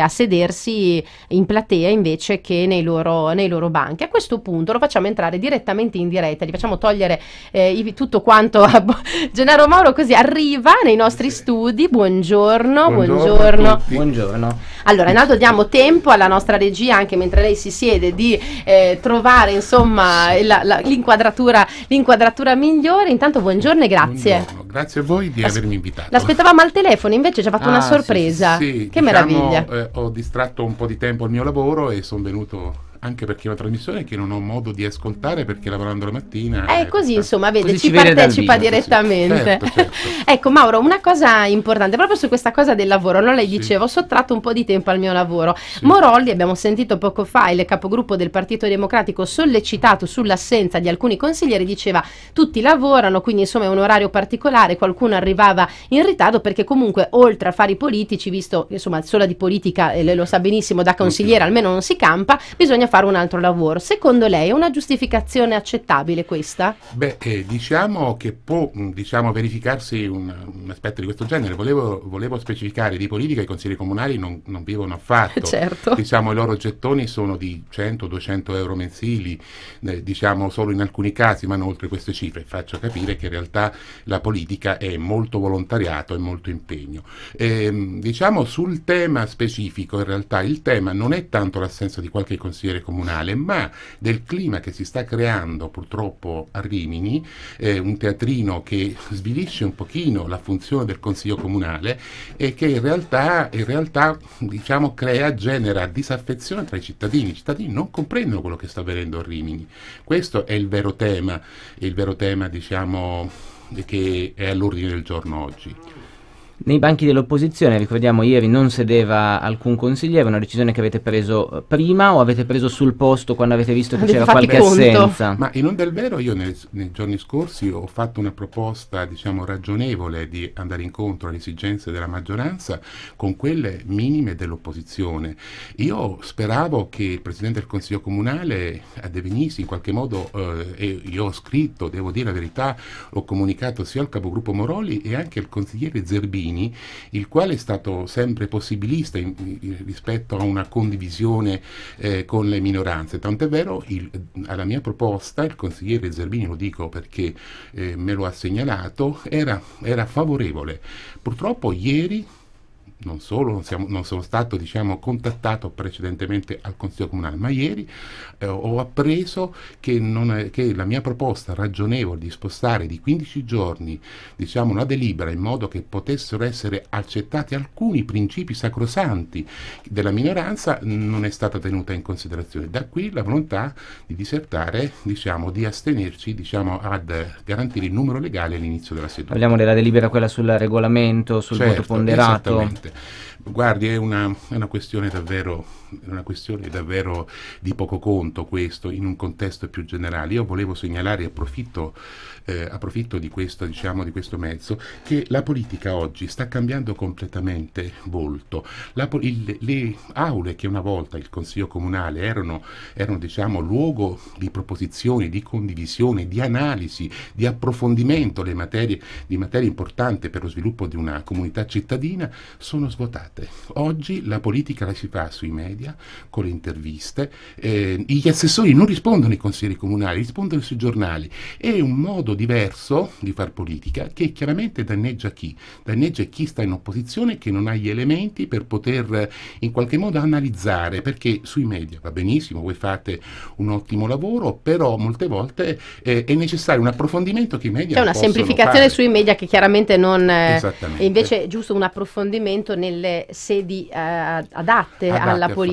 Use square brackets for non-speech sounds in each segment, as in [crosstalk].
a sedersi in platea invece che nei loro, nei loro banchi. A questo punto lo facciamo entrare direttamente in diretta, gli facciamo togliere eh, tutto quanto a Gennaro Mauro così arriva nei nostri studi. Buongiorno, buongiorno. Buongiorno. buongiorno. Allora, intanto diamo tempo alla nostra regia, anche mentre lei si siede, di eh, trovare insomma la, la, l'inquadratura, l'inquadratura, migliore. Intanto buongiorno e grazie. Buongiorno. Grazie a voi di As- avermi invitato. L'aspettavamo al telefono, invece ci ha fatto ah, una sorpresa. Sì, sì, che diciamo, meraviglia. Eh, ho distratto un po' di tempo al mio lavoro e sono venuto anche perché è una trasmissione che non ho modo di ascoltare perché lavorando la mattina è eh, così insomma vede ci partecipa vivo, direttamente sì. certo, certo. [laughs] ecco Mauro una cosa importante proprio su questa cosa del lavoro no? lei sì. diceva ho sottratto un po' di tempo al mio lavoro sì. Morolli abbiamo sentito poco fa il capogruppo del Partito Democratico sollecitato sull'assenza di alcuni consiglieri diceva tutti lavorano quindi insomma è un orario particolare qualcuno arrivava in ritardo perché comunque oltre a fare i politici visto insomma solo di politica eh, lei lo sa benissimo da consigliere almeno non si campa bisogna fare un altro lavoro. Secondo lei è una giustificazione accettabile questa? Beh, eh, diciamo che può mm, diciamo, verificarsi un, un, aspetto di questo genere. Volevo, volevo, specificare di politica i consiglieri comunali non, non vivono affatto. [laughs] certo. Diciamo, I loro gettoni sono di 100-200 euro mensili, eh, diciamo solo in alcuni casi, ma non oltre queste cifre. Faccio capire che in realtà la politica è molto volontariato e molto impegno. Eh, diciamo sul tema specifico, in realtà il tema non è tanto l'assenza di qualche consigliere consigliere comunale, ma del clima che si sta creando purtroppo a Rimini, eh, un teatrino che svilisce un pochino la funzione del consiglio comunale e che in realtà, in realtà diciamo, crea, genera disaffezione tra i cittadini. I cittadini non comprendono quello che sta avvenendo a Rimini. Questo è il vero tema, il vero tema diciamo, che è all'ordine del giorno oggi. Nei banchi dell'opposizione, ricordiamo, ieri non sedeva alcun consigliere, una decisione che avete preso prima o avete preso sul posto quando avete visto che avete c'era qualche conto. assenza? Ma in un del vero io nei, nei, giorni scorsi ho fatto una proposta, diciamo, ragionevole di andare incontro alle esigenze della maggioranza con quelle minime dell'opposizione. Io speravo che il Presidente del Consiglio Comunale addivenisse in qualche modo, eh, e io ho scritto, devo dire la verità, ho comunicato sia al capogruppo Moroli e anche al consigliere Zerbini Salvini, il quale è stato sempre possibilista in, in, rispetto a una condivisione eh, con le minoranze. Tant'è vero, il, alla mia proposta, il consigliere Zerbini, lo dico perché eh, me lo ha segnalato, era, era favorevole. Purtroppo ieri non solo non, siamo, non sono stato diciamo, contattato precedentemente al Consiglio Comunale, ma ieri eh, ho appreso che, è, che, la mia proposta ragionevole di spostare di 15 giorni diciamo, una delibera in modo che potessero essere accettati alcuni principi sacrosanti della minoranza non è stata tenuta in considerazione. Da qui la volontà di disertare, diciamo, di astenerci diciamo, ad garantire il numero legale all'inizio della seduta. Parliamo della delibera quella sul regolamento, sul certo, voto ponderato. Guardi, è una, è una, questione davvero, una, questione davvero, di poco conto questo in un contesto più generale. Io volevo segnalare, approfitto, eh, approfitto di, questo, diciamo, di, questo, mezzo, che la politica oggi sta cambiando completamente volto. La, il, le aule che una volta il Consiglio Comunale erano, erano diciamo, luogo di proposizioni, di condivisione, di analisi, di approfondimento materie, di materie importanti per lo sviluppo di una comunità cittadina, sono svuotate. Oggi la politica la si fa sui media, con le interviste, eh, gli assessori non rispondono ai consiglieri comunali, rispondono sui giornali. È un modo diverso di far politica che chiaramente danneggia chi? Danneggia chi sta in opposizione che non ha gli elementi per poter in qualche modo analizzare, perché sui media va benissimo, voi fate un ottimo lavoro, però molte volte eh, è necessario un approfondimento che i media C'è una semplificazione fare. sui media che chiaramente non... Eh, invece è giusto un approfondimento nelle sedi eh, adatte, adatte, alla politica.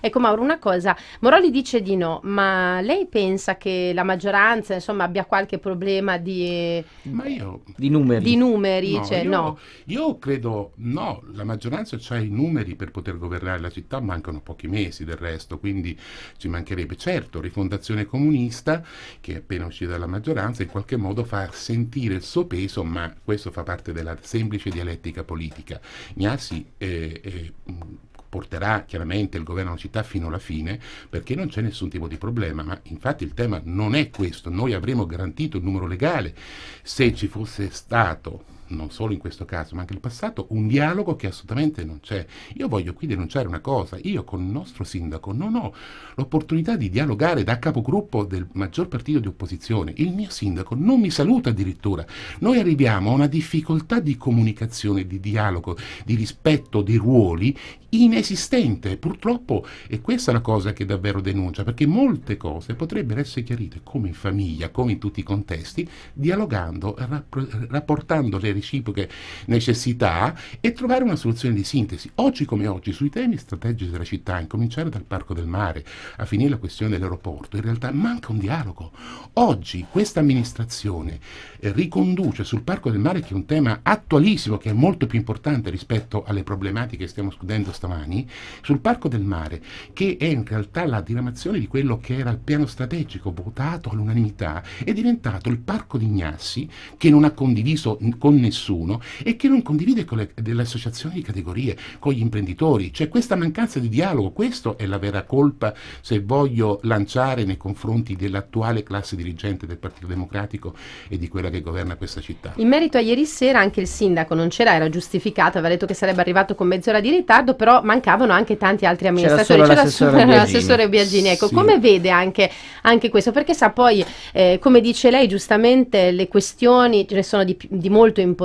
Ecco Mauro, una cosa, Moroli dice di no, ma lei pensa che la maggioranza insomma, abbia qualche problema di, io, di numeri? Di numeri no, cioè, io, no. io, credo no, la maggioranza ha i numeri per poter governare la città, mancano pochi mesi del resto, quindi ci mancherebbe. Certo, rifondazione comunista, che è appena uscita dalla maggioranza, in qualche modo fa sentire il suo peso, ma questo fa parte della semplice dialettica politica. Gnassi eh, eh, porterà chiaramente il governo della città fino alla fine perché non c'è nessun tipo di problema, ma infatti il tema non è questo, noi avremmo garantito il numero legale. Se ci fosse stato non solo in questo caso, ma anche nel passato, un dialogo che assolutamente non c'è. Io voglio qui denunciare una cosa, io con il nostro sindaco non ho l'opportunità di dialogare da capogruppo del maggior partito di opposizione, il mio sindaco non mi saluta addirittura. Noi arriviamo a una difficoltà di comunicazione, di dialogo, di rispetto dei ruoli inesistente. Purtroppo è questa la cosa che davvero denuncia, perché molte cose potrebbero essere chiarite come in famiglia, come in tutti i contesti, dialogando, rapp- rapportando le reciproche necessità e trovare una soluzione di sintesi. Oggi come oggi, sui temi strategici della città, a cominciare dal Parco del Mare, a finire la questione dell'aeroporto, in realtà manca un dialogo. Oggi questa amministrazione eh, riconduce sul Parco del Mare, che è un tema attualissimo, che è molto più importante rispetto alle problematiche che stiamo discutendo stamani, sul Parco del Mare, che è in realtà la diramazione di quello che era il piano strategico votato all'unanimità, è diventato il Parco di Ignassi, che non ha condiviso con nessuno e che non condivide con le, delle associazioni di categorie, con gli imprenditori. C'è questa mancanza di dialogo, questa è la vera colpa se voglio lanciare nei confronti dell'attuale classe dirigente del Partito Democratico e di quella che governa questa città. In merito a ieri sera anche il sindaco non c'era, era giustificato, aveva detto che sarebbe arrivato con mezz'ora di ritardo, però mancavano anche tanti altri amministratori. C'era, solo c'era l'assessore Biagini. Ecco, sì. come vede anche, anche, questo? Perché sa poi, eh, come dice lei giustamente, le questioni ce ne sono di, di, molto importanti,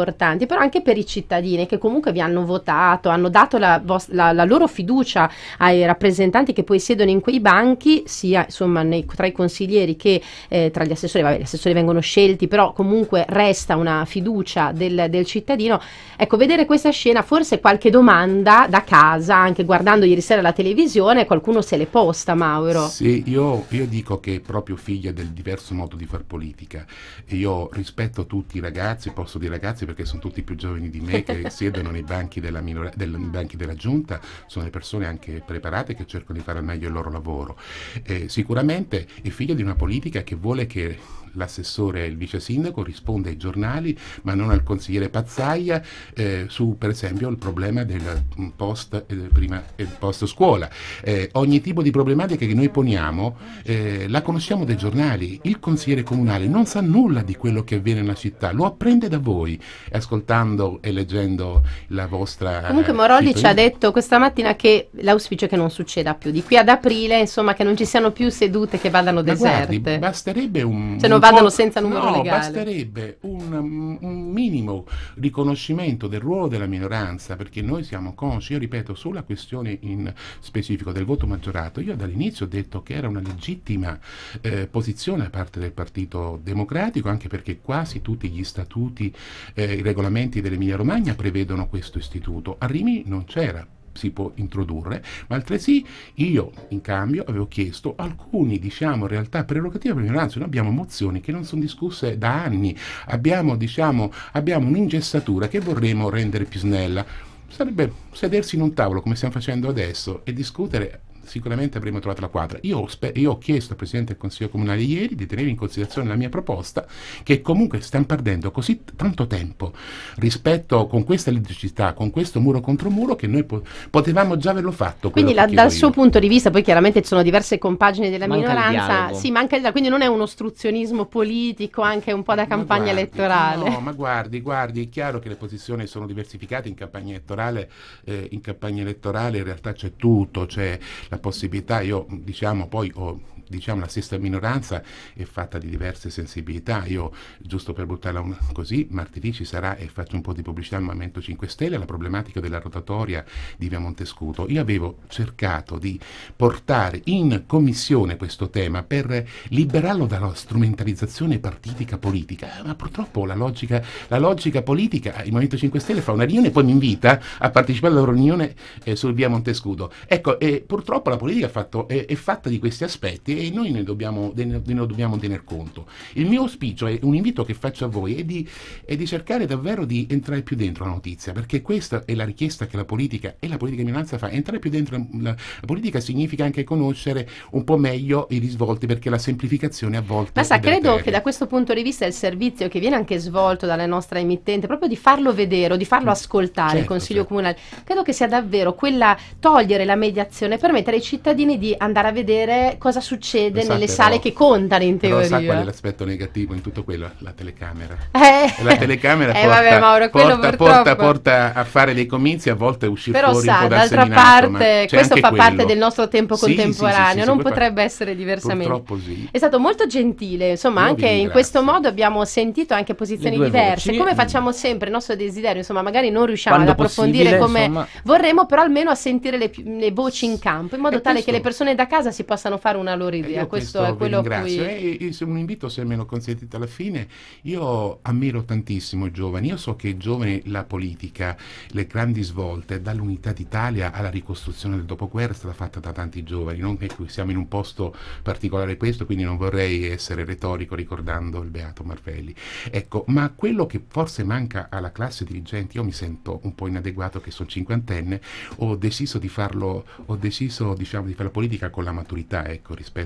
però anche per i cittadini che comunque vi hanno votato, hanno dato la, la, la loro fiducia ai rappresentanti che poi siedono in quei banchi, sia insomma nei, tra i consiglieri che eh, tra gli assessori, vabbè, gli assessori vengono scelti, però comunque resta una fiducia del, del cittadino. Ecco, vedere questa scena, forse qualche domanda da casa anche guardando ieri sera la televisione, qualcuno se le posta, Mauro. Sì, io, io dico che è proprio figlia del diverso modo di far politica. Io rispetto tutti i ragazzi, posso dire ragazzi perché sono tutti più giovani di me che [laughs] siedono nei banchi della, minora, del, banchi della giunta, sono le persone anche preparate che cercano di fare al meglio il loro lavoro. Eh, sicuramente è figlia di una politica che vuole che l'assessore e il vice sindaco risponda ai giornali, ma non al consigliere Pazzaia eh, su per esempio il problema del post, eh, prima, eh, post scuola. Eh, ogni tipo di problematica che noi poniamo eh, la conosciamo dai giornali. Il consigliere comunale non sa nulla di quello che avviene nella città, lo apprende da voi, ascoltando e leggendo la vostra... Comunque Morolli ci ha detto questa mattina che l'auspicio è che non succeda più, di qui ad aprile, insomma, che non ci siano più sedute che vadano deserte. Guardi, basterebbe un... Se non vadano senza numero no, legale. basterebbe un, un, minimo riconoscimento del ruolo della minoranza, perché noi siamo consci, io ripeto, sulla questione in specifico del voto maggiorato, io dall'inizio ho detto che era una legittima eh, posizione da parte del Partito Democratico, anche perché quasi tutti gli statuti, eh, i regolamenti dell'Emilia Romagna prevedono questo istituto. A Rimini non c'era, si può introdurre, ma altresì io in cambio avevo chiesto alcuni, diciamo, realtà prerogative per minoranza. Noi abbiamo mozioni che non sono discusse da anni, abbiamo, diciamo, abbiamo un'ingessatura che vorremmo rendere più snella. Sarebbe sedersi in un tavolo come stiamo facendo adesso e discutere sicuramente avremmo trovato la quadra. Io, io, ho chiesto al Presidente del Consiglio Comunale ieri di tenere in considerazione la mia proposta, che comunque stiamo perdendo così tanto tempo rispetto con questa elettricità, con questo muro contro muro, che noi po- potevamo già averlo fatto. Quindi la, dal io. suo punto di vista, poi chiaramente ci sono diverse compagini della manca minoranza, sì, manca il quindi non è un ostruzionismo politico, anche un po' da campagna guardi, elettorale. No, ma guardi, guardi, è chiaro che le posizioni sono diversificate in campagna elettorale, eh, in campagna elettorale in realtà c'è tutto, c'è la possibilità, io diciamo poi ho diciamo, la stessa minoranza è fatta di diverse sensibilità. Io, giusto per buttarla un, così, martedì ci sarà, e faccio un po' di pubblicità al Movimento 5 Stelle, la problematica della rotatoria di Via Montescuto. Io avevo cercato di portare in commissione questo tema per liberarlo dalla strumentalizzazione partitica politica, ma purtroppo la logica, la logica politica, il Movimento 5 Stelle fa una riunione e poi mi invita a partecipare alla riunione eh, sul Via Montescudo. Ecco, e purtroppo la politica fatto, è, è fatta di questi aspetti e noi ne dobbiamo, ne dobbiamo tener conto. Il mio auspicio è un invito che faccio a voi è di, è di, cercare davvero di entrare più dentro la notizia, perché questa è la richiesta che la politica e la politica di minoranza fa. Entrare più dentro la, la, politica significa anche conoscere un po' meglio i risvolti, perché la semplificazione a volte... Ma sa, credo che da questo punto di vista il servizio che viene anche svolto dalle nostre emittenti, proprio di farlo vedere o di farlo mm. ascoltare, certo, il Consiglio certo. Comunale, credo che sia davvero quella togliere la mediazione, permettere ai cittadini di andare a vedere cosa succede succede esatto, nelle sale che contano in teoria. Però sa qual è l'aspetto negativo in tutto quello? La telecamera. Eh. La telecamera [laughs] eh, porta, vabbè, Mauro, porta, porta, porta, a fare dei comizi, a volte uscire Però fuori sa, un po' dal d'altra parte, questo fa quello. parte del nostro tempo sì, contemporaneo, sì, sì, non potrebbe essere diversamente. Purtroppo sì. È stato molto gentile, insomma, Io anche in questo modo abbiamo sentito anche posizioni diverse, voci. come facciamo sempre, il nostro desiderio, insomma, magari non riusciamo Quando ad approfondire come insomma... vorremmo, però almeno a sentire le, le voci in campo, in modo e tale questo... che le persone da casa si possano fare una loro idea. Questo, questo, è quello a cui... E, e, un invito, se me lo consentite alla fine, io ammiro tantissimo i giovani, io so che i giovani, la politica, le grandi svolte, dall'unità d'Italia alla ricostruzione del dopoguerra è stata fatta da tanti giovani, non che siamo in un posto particolare questo, quindi non vorrei essere retorico ricordando il Beato Marvelli. Ecco, ma quello che forse manca alla classe dirigente, io mi sento un po' inadeguato che sono cinquantenne, ho deciso di farlo, ho deciso diciamo di fare la politica con la maturità, ecco, rispetto,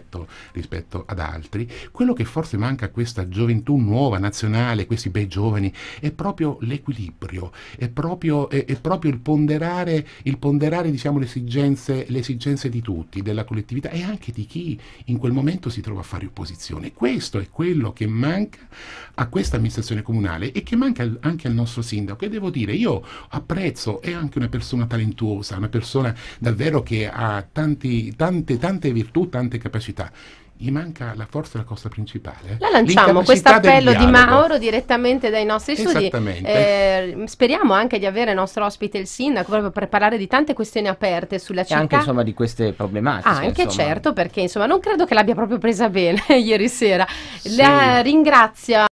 rispetto ad altri. Quello che forse manca a questa gioventù nuova, nazionale, questi bei giovani, è proprio l'equilibrio, è proprio, è, è proprio il ponderare, il ponderare diciamo, le, esigenze, le esigenze di tutti, della collettività e anche di chi in quel momento si trova a fare opposizione. Questo è quello che manca a questa amministrazione comunale e che manca anche al nostro sindaco. E devo dire, io apprezzo, è anche una persona talentuosa, una persona davvero che ha tanti, tante, tante virtù, tante capacità gli manca la forza della costa principale. La lanciamo questo appello di Mauro direttamente dai nostri studi. Eh, speriamo anche di avere il nostro ospite il sindaco proprio per parlare di tante questioni aperte sulla città. E anche insomma di queste problematiche. Anche insomma. certo perché insomma non credo che l'abbia proprio presa bene [laughs] ieri sera. Sì. La ringrazio